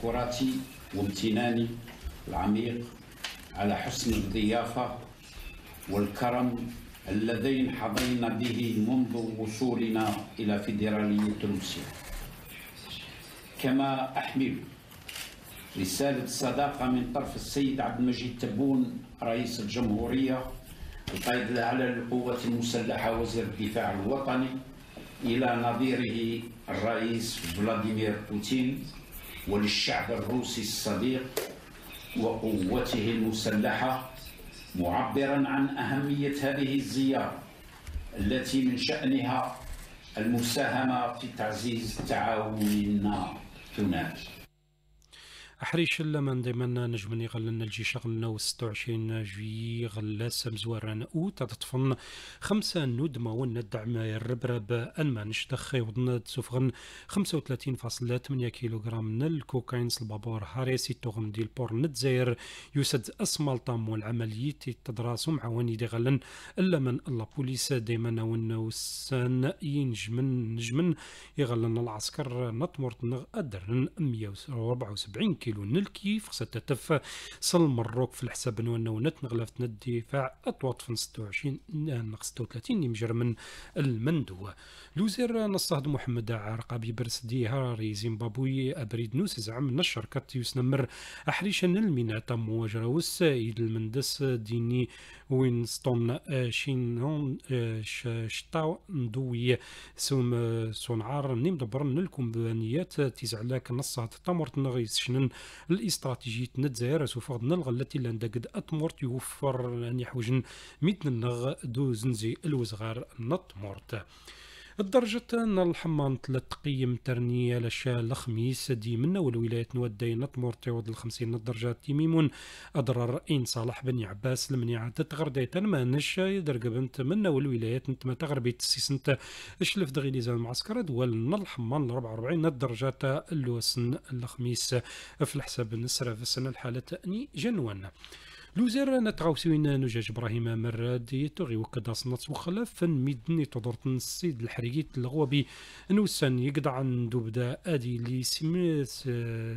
تشكراتي وامتناني العميق على حسن الضيافة والكرم اللذين حظينا به منذ وصولنا إلى فيدرالية روسيا. كما أحمل رسالة صداقة من طرف السيد عبد المجيد تبون رئيس الجمهورية القائد الأعلى للقوات المسلحة وزير الدفاع الوطني إلى نظيره الرئيس فلاديمير بوتين. وللشعب الروسي الصديق وقوته المسلحة معبرا عن أهمية هذه الزيارة التي من شأنها المساهمة في تعزيز تعاوننا الثنائي أحريش لما دائما نجم غلنا الجي شغلنا 26 جوي غلا سمزوار أو تطفن خمسة ندمة وندعم الربرب أنما نشتخ وضن تسفغن 35.8 كيلوغرام من الكوكايين البابور هاريسي توغم ديال بور نتزاير يسد أسمال طام والعملية تدراسو مع واني دي غلن إلا من الله بوليس دائما ونوسان ينجمن نجمن يغلن العسكر نطمرت نغ أدرن 174 كيلو كيلو نلكي خصها تف. صل مروك في الحساب نوانا ونت نغلفت الدفاع في 26 ناقص 36 يمجر من المندوة لوزير نصهد محمد عرقابي برسدي هاري زيمبابوي أبريد نوس زعم نشر كات يسنمر أحريشا المينا تم وجراوس إيد المندس ديني وينستون شينون شتاو ندوي سوم سونعار. نيم دبرن الكومبانيات تيزعلاك نصهد تمرت نغيس شنن الاستراتيجية نتزاير سوف نلغى التي لاندقد أتمورت يوفر أن يحوجن ميت النغ دو زنزي الوزغار نطمورت الدرجة الحمان تقيم ترنية لشا الخميس دي منا والولايات نودي نطمور تعود الخمسين درجة تيميمون أضرر إن صالح بن عباس المنيعة تتغردي ما نش درقبنت منا والولايات نتما تغربي تسيسنت إشلف دغيليزا المعسكر دول الحمان 44 درجة اللوسن الخميس. في الحساب النسرة في السنة الحالة تأني جنوان. لوزير نتغاوسوين نجاج إبراهيم مراد يتغي وكدا صنات وخلاف ميدني تدورت السيد الحريقيت الغوابي نوسان يقدع عن دوبدا آدي لي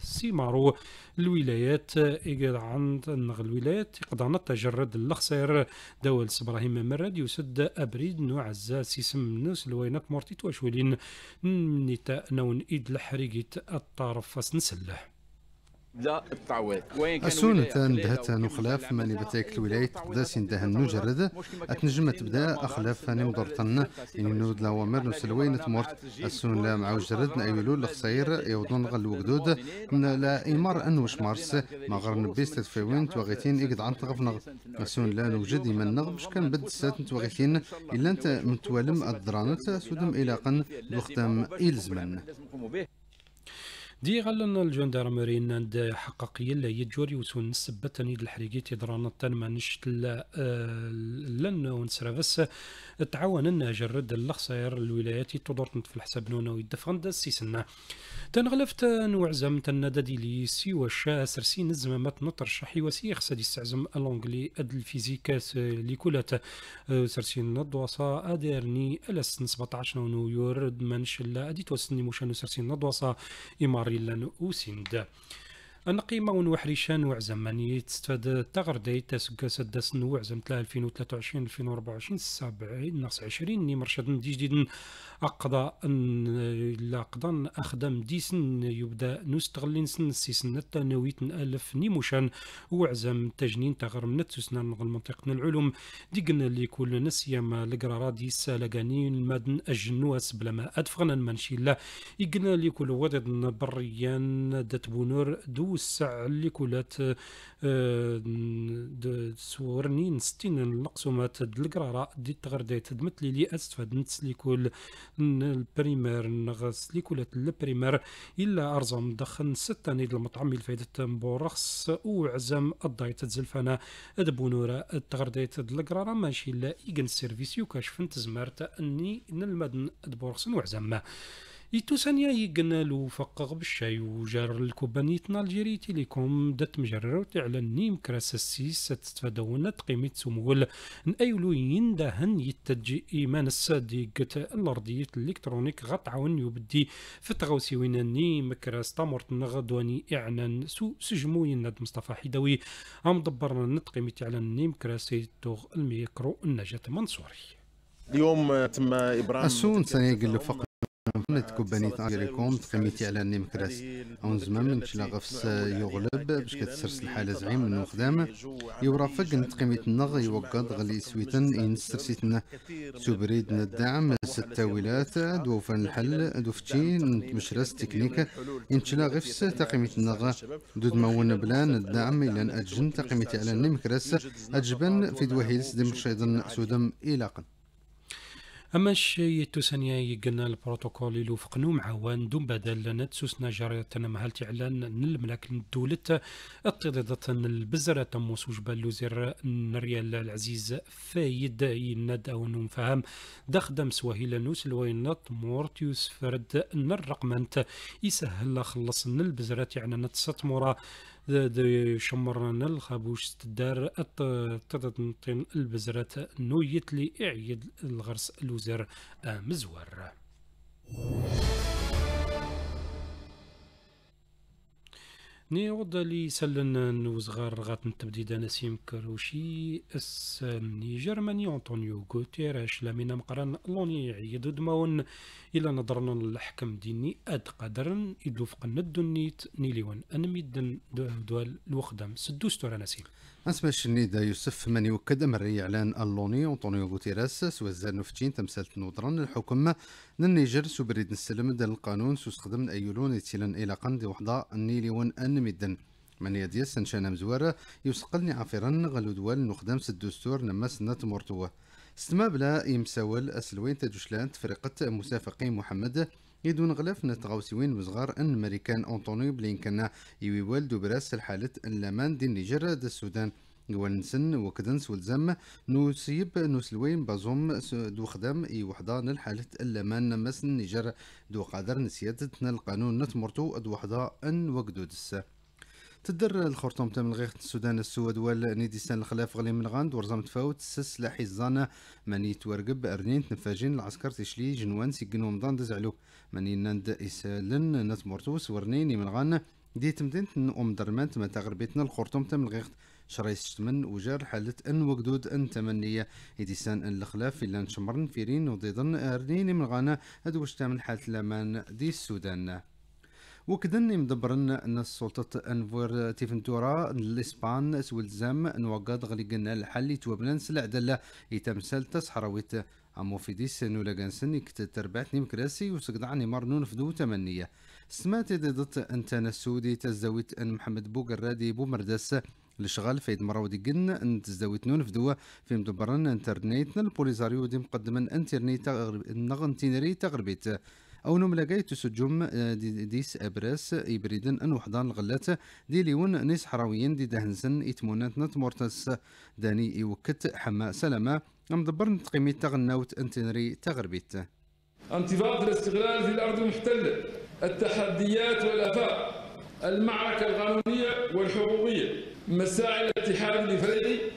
سيمارو. الولايات يقدع عن الولايات يقدع نتجرد الخسير دول إبراهيم مراد يسد أبريد نوعزا سيسم نوس الوينات مورتي تواشولين. نتا نون إيد الحريقيت الطرف نسلح السونة اندهت نخلاف ماني بتاك الولاية قداس اندها نجرد اتنجم تبدا اخلاف ني مضرطن يعني نود لاوامر نسلوين تمرت السون لا مع وجرد نايولو الخساير يوضون غل وقدود لا ايمار انوش مارس ما غير نبيس تفاوين توغيتين اقد عن تغفنغ السون لا نوجد يمنغ مش كان بد سات توغيتين الا انت متوالم الدرانت سودم إلى قن الوختام الزمن دي غلن الجندرمري نند حققية لا يجوري وسون نسبتني الحريقي تدرانا ما نشت آه، لن ونسرفس تعاون جرد الخسائر الولايات تدورت في الحساب نونا ويدفغن السيسنا تنغلفت نوعزم تنددي لي سي وشا سرسي نزمامات نطر شحي وسي خسدي استعزم الانجلي أد الفيزيكا ليكولات. آه، سرسي ندوصا أديرني ألس 17 نويور منش لا ادي توسني مشانو سرسي ندوصا امار لأن أوسند النقيمة ونوحريشان وعزماني. تستفاد تغردي تسقى سدس نوعزم 2023 2024 سبعين ناقص 20 ني مرشد جديد أقضى لا قضى أخدم ديسن يبدأ نستغل سن سيسن نويت ألف نيموشان. وعزم تجنين تغر من تسنا المنطقة العلوم. ديقنا اللي كل نسيما لقرارا دي سالقاني المدن الجنواس بلا ما أدفغنا المنشي لا. يقنا اللي كل ودد بريان دات بونور دو الساعة اللي كلات آه، سورني نستين القسومات القرارة دي تغرديت دمت لي أستفاد نتسلي كل البريمير نغس ليكولات البريمير إلا أرزم دخن ستة نيد المطعم الفايدة بورخص وعزم الضايت الزلفانة دبونورا التغرديت القرارة ماشي لا إيجن سيرفيس يوكاش فنت زمارت أني نلمدن دبورخص وعزم. ثانية يقنا لو فقغ بالشاي وجار الكوبانيتنا الجيري تيليكوم دات مجرر تعلن نيم كراس السيس تتفادونا تقيمت سمول نأيلو يندهن يتجي إيمان الصديق الأرضية الإلكترونيك غطعون يبدي في تغوسي نيم كراس تامورت نغدواني إعلان سو سجمو يناد مصطفى حيدوي أم دبرنا نتقيمت على نيم كراس توغ الميكرو النجاة منصوري. اليوم تم إبرام السون سنيقل فقط كوبانيت اغريكوم تقيميتي على النيمكراس أون زمان من شلا غفس يغلب باش كتسرس الحالة زعيم من خدام يورافق نتقيميت النغ يوقد غلي سويتن ينسترسيتنا سوبريد الدعم ستة ولايات دوفان الحل دوفتي مشرس تكنيك. انشلا غفس تقيميت النغ دود مون بلان الدعم إلى أجن تقيميتي على النيمكراس أجبن في دوهيلس دمشيدن سودم إلاقا أما الشيء التوسانيا يقلنا البروتوكول اللي وفقنو مع دوم بدل نتسوسنا جارية مهل تعلان نلملك الدولة اضطدادة البزرة تموس وجبال لوزير نريال العزيز فايد يند أو نفهم دخدم سواهيل نوس الوينات مورتيوس فرد نرقمنت يسهل خلص البزرة يعني نتسطمورا شمرنا الخابوش تدار تتنطين البزرة نويت لي اعيد الغرس لوزر مزور نيوض لي سلن نوزغار غات نتبديد نسيم كروشي أس جرماني أنطونيو غوتيريش لامينا مقرن لوني عيد دماون إلى نظرنا الحكم ديني أد قدرن يدلو فقن الدنيت نيليون انميدن دوال الوخدم. سدوستو نسيم اسمع الشنيدة يوسف من يوكد مري اعلان اللوني أنطونيو غوتيراس سوزار نفتين تمثال نودران الحكومة النيجر سوبريد نسلم دان القانون سوسخدم ايولون يتسلن إلى قند وحدة النيليون أن مدن من يديس نشان مزوار يسقلني عفرا غلو دوال نخدم الدستور نماس نات مرتوه استما بلا يمساول أسلوين تجوشلان تفرقة مسافقين محمد يدون غلاف نتغاوسيوين مزغار أن مريكان انطونيو بلينكن يويوال دوبراس الحالة اللامان دي النيجر دا السودان. ونسن وكدنس والزم نوسيب نوسلوين بازوم دو خدام إي وحدة الحالة اللامان نمس النيجر دو قادر نسيادتنا القانون نتمرتو دو وحدة أن وقدودس. تدر الخرطوم تم الغيخ السودان السود وال نيديسان الخلاف غلي من غاند ورزام تفاوت سس لاحي الزانة ماني تورقب أرنين تنفاجين العسكر تشلي جنوان سيقنو مضان دزعلو ماني ناند إسالن نتمرتوس ورنين من غان دي تمدينت أم درمانت ما تغربيتنا الخرطوم تم الغيخ شرايس شتمن وجار حالة أن وقدود أن تمنية إديسان الخلاف إلا نشمرن فيرين وضيضن أرنين من غانا أدوش تامن حالة الأمان دي السودان. وكدن مدبرن أن السلطة أنفور تيفنتورا الإسبان سولزام نوقاد غليقنا الحل توبنان سلع دلا يتمثل تسحرويت امو في ديس نولا جانسن تربعت مكراسي وسقدعني مرنون فدو تمنية. سمعت ضد انت نسودي تزويت أن محمد بوغرادي بومردس لشغال فايد مراودي جن أن تزدويت نون فدوة في مدبرن إنترنيت البوليزاريو دي مقدما إنترنيت نغنتينري تغربيت. أو نملاقاي تسجم آه، ديس ابراس يبريدن أن وحدان الغلات دي ليون نيس حراويين دي دهنسن يتمونات نت مورتس داني يوكت حما سلامة. أم دبرن تقيمي تغناوت انتنري تغربيت. انتفاضة الاستغلال في الأرض المحتلة التحديات والآفاق المعركة القانونية والحقوقية مساعي الاتحاد الإفريقي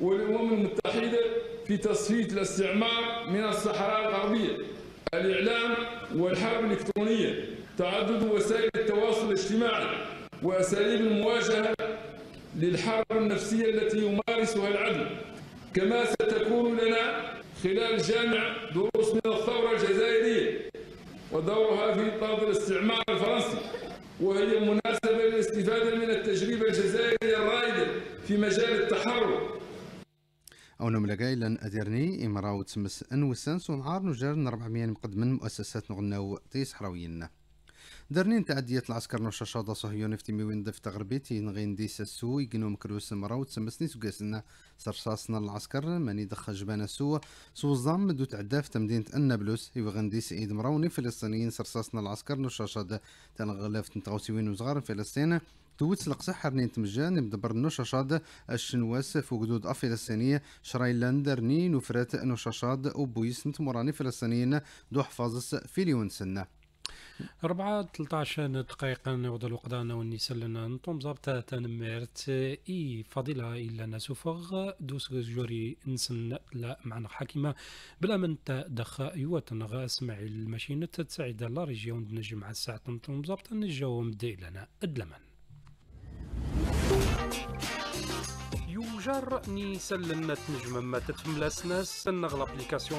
والأمم المتحدة في تصفية الاستعمار من الصحراء الغربية. الإعلام والحرب الإلكترونية تعدد وسائل التواصل الاجتماعي وأساليب المواجهة للحرب النفسية التي يمارسها العدو. كما ستكون لنا خلال الجامع دروس من الثورة الجزائرية ودورها في طرد الاستعمار الفرنسي وهي مناسبة للاستفادة من التجربة الجزائرية الرائدة في مجال التحرر. أو نملقاي لن أديرني امراو تسمس ان وسان صنعار نجار 400 مقدم مؤسسات نغناو تيس حراوينا درنين تعديات العسكر نشاشاضة صهيون في تيميوين دف تغربيتي نغين دي ساسو يقنو مكروس مراو تسمسني سوقاسنا سرصاصنا العسكر ماني دخ جبان سو سو الظام دو تعداف تمدينة النابلس يوغندي سعيد مراوني فلسطينيين. سرصاصنا العسكر نشاشاضة تنغلاف تنتغوسيوين وزغار فلسطين. توت لقصة حرنين تمجان مدبر نوشاشاد الشنواس فوق دود أفلسطينية شرايلاندر ني نفرات نوشاشاد وبويس نتمراني فلسطينيين دو حفاظس في ليون سنة. 4 13 دقيقة نوض الوقت أنا ونسلنا نطوم زابطة تنميرت إي فضيلة إلا نسوفغ. دوس جوري نسن لا معنا حكيمة. بلا من دخ يوتن غا اسمعي الماشينة تساعد لا ريجيون نجم على الساعة. نطوم زابطة نجاو مدي لنا. أدلمن. يوجر ني سلنا تنجم ما تتفملس ناس نغل أبليكاسيون.